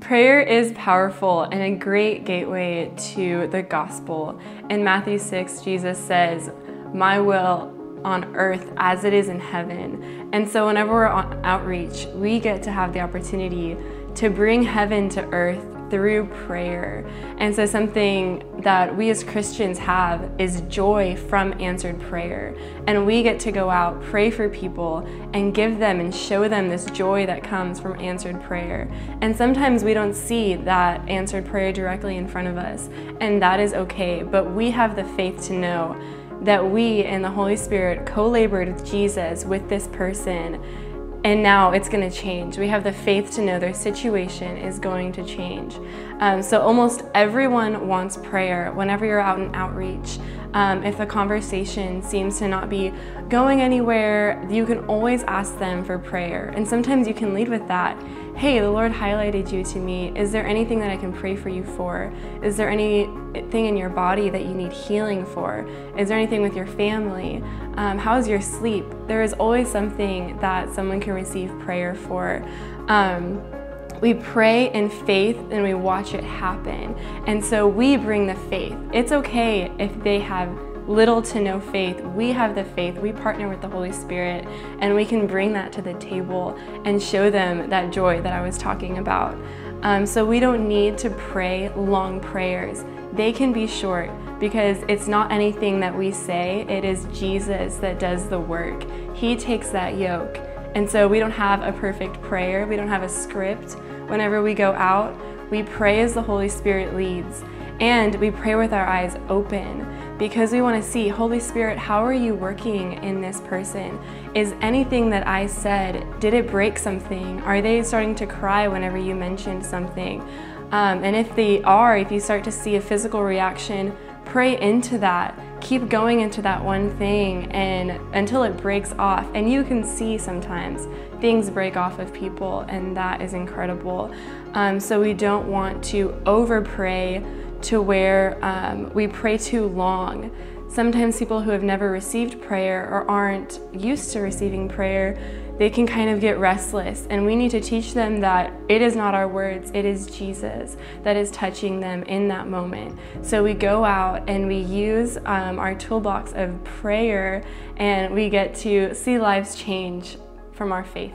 Prayer is powerful and a great gateway to the gospel. In Matthew 6, Jesus says, My will on earth as it is in heaven. And so, whenever we're on outreach, we get to have the opportunity to bring heaven to earth through prayer. And so, something that we as Christians have is joy from answered prayer. And we get to go out, pray for people, and give them and show them this joy that comes from answered prayer. And sometimes we don't see that answered prayer directly in front of us, and that is okay. But we have the faith to know that we and the Holy Spirit co labored with Jesus, with this person and now it's going to change. We have the faith to know their situation is going to change. Um, so almost everyone wants prayer whenever you're out in outreach. Um, if the conversation seems to not be going anywhere, you can always ask them for prayer. And sometimes you can lead with that. Hey, the Lord highlighted you to me. Is there anything that I can pray for you for? Is there anything in your body that you need healing for? Is there anything with your family? Um, how's your sleep? There is always something that someone can receive prayer for. Um, we pray in faith and we watch it happen. And so we bring the faith. It's okay if they have little to no faith. We have the faith. We partner with the Holy Spirit and we can bring that to the table and show them that joy that I was talking about. Um, so we don't need to pray long prayers. They can be short because it's not anything that we say, it is Jesus that does the work. He takes that yoke. And so we don't have a perfect prayer, we don't have a script. Whenever we go out, we pray as the Holy Spirit leads. And we pray with our eyes open because we want to see, Holy Spirit, how are you working in this person? Is anything that I said, did it break something? Are they starting to cry whenever you mentioned something? Um, and if they are, if you start to see a physical reaction, pray into that. Keep going into that one thing and until it breaks off. And you can see sometimes things break off of people, and that is incredible. Um, so we don't want to over pray to where um, we pray too long. Sometimes people who have never received prayer or aren't used to receiving prayer, they can kind of get restless. And we need to teach them that it is not our words, it is Jesus that is touching them in that moment. So we go out and we use um, our toolbox of prayer and we get to see lives change from our faith.